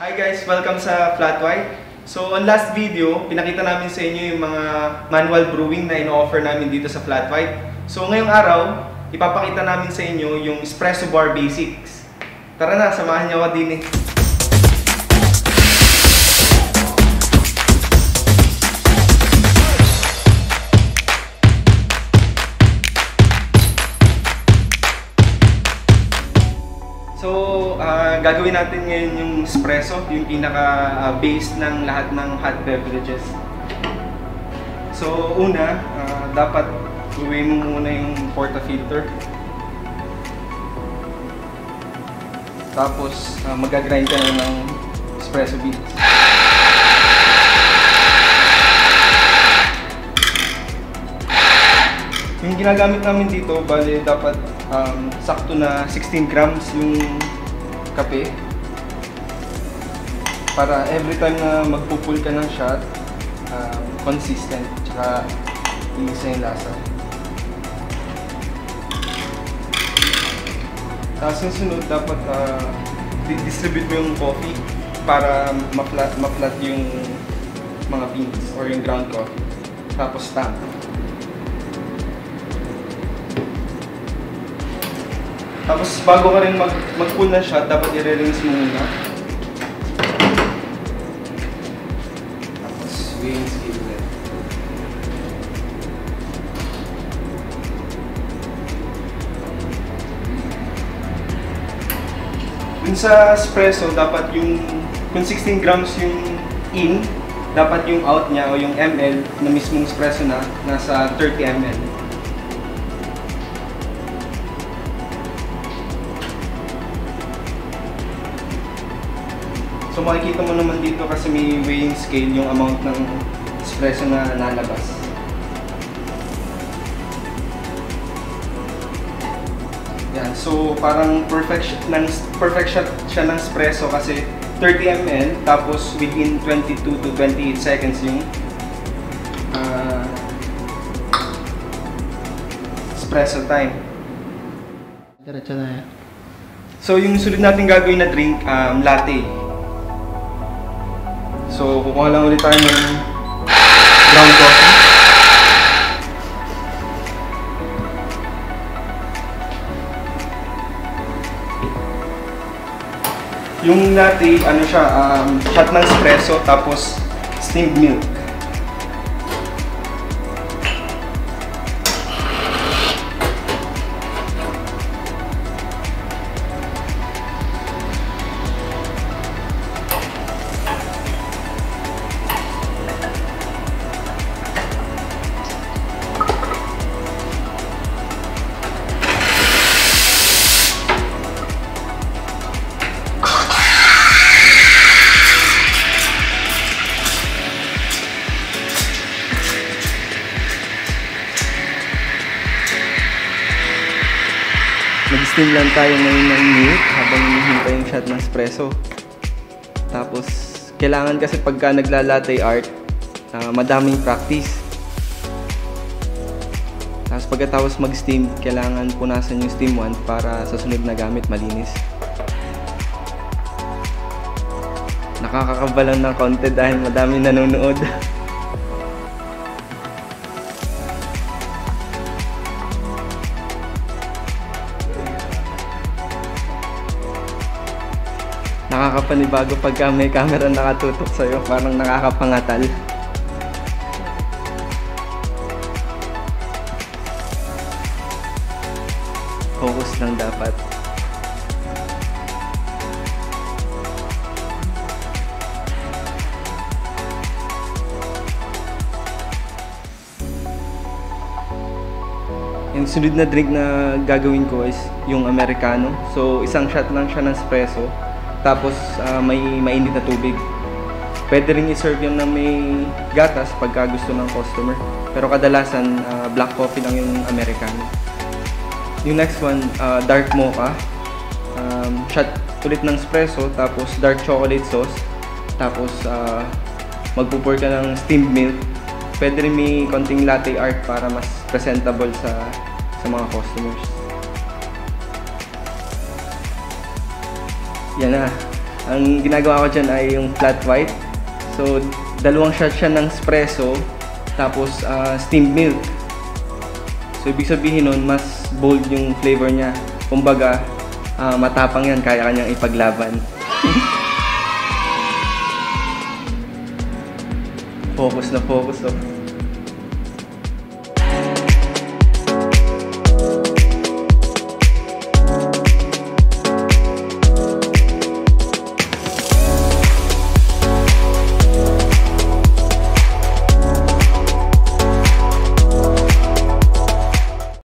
Hi guys! Welcome sa Flat White. So on last video, pinakita namin sa inyo yung mga manual brewing na ino-offer namin dito sa Flat White. So ngayong araw, ipapakita namin sa inyo yung Espresso Bar Basics. Tara na, samahan niyo ako din eh. Gagawin natin ngayon yung espresso, yung pinaka-base ng lahat ng hot beverages. So, una, ah, dapat gawin mo muna yung portafilter. Tapos, ah, mag-grind ka na ng espresso beans. Yung ginagamit namin dito, bale dapat um, sakto na 16 grams yung kape. Para every time na magpupul ka ng shot, um, consistent, tsaka iisa yung lasa. Tapos yung sunod, dapat uh, distribute mo yung coffee para ma-flat, ma-flat yung mga beans or yung ground coffee. Tapos stamp. Tapos bago ka rin mag, mag-pull ng shot, dapat i-rinse mo muna. Tapos weighing scale ulit. Dun sa espresso, dapat yung, kung 16 grams yung in, dapat yung out niya o yung ml na mismong espresso na, nasa 30 ml. So makikita mo naman dito kasi may weighing scale yung amount ng espresso na nalabas. Yan, so parang perfect ng perfect shot siya ng espresso kasi 30 ml tapos within 22 to 28 seconds yung ah, espresso time. Diretso na yan. So yung sulit natin gagawin na drink, um, latte. So kukuha lang ulit tayo ng ground coffee. Yung latte, ano siya, um, shot ng espresso tapos steamed milk. Nag-steam lang tayo ngayon ng milk habang hinihintay yung shot ng espresso. Tapos, kailangan kasi pagka nagla-latte art, ah, madaming practice. Tapos pagkatapos mag-steam, kailangan punasan yung steam wand para sa sunod na gamit malinis. Nakakakabalan ng konti dahil madami nanonood. Nakakapanibago pagka may camera nakatutok sa'yo, parang nakakapangatal. Focus lang dapat. Yung sunod na drink na gagawin ko is yung Americano. So, isang shot lang siya ng espresso. Tapos, ah, may mainit na tubig. Pwede rin i-serve yung na may gatas pagka gusto ng customer. Pero kadalasan, ah, black coffee lang yung Americano. Yung next one, ah, dark mocha. Um, shot ulit ng espresso, tapos dark chocolate sauce. Tapos, ah, magpupur ka ng steamed milk. Pwede rin may konting latte art para mas presentable sa sa mga customers. Yan na. Ang ginagawa ko dyan ay yung flat white. So, dalawang shot siya ng espresso, tapos ah, steamed milk. So, ibig sabihin nun, mas bold yung flavor niya. Kumbaga, ah, matapang yan, kaya kanyang ipaglaban. focus na focus, oh.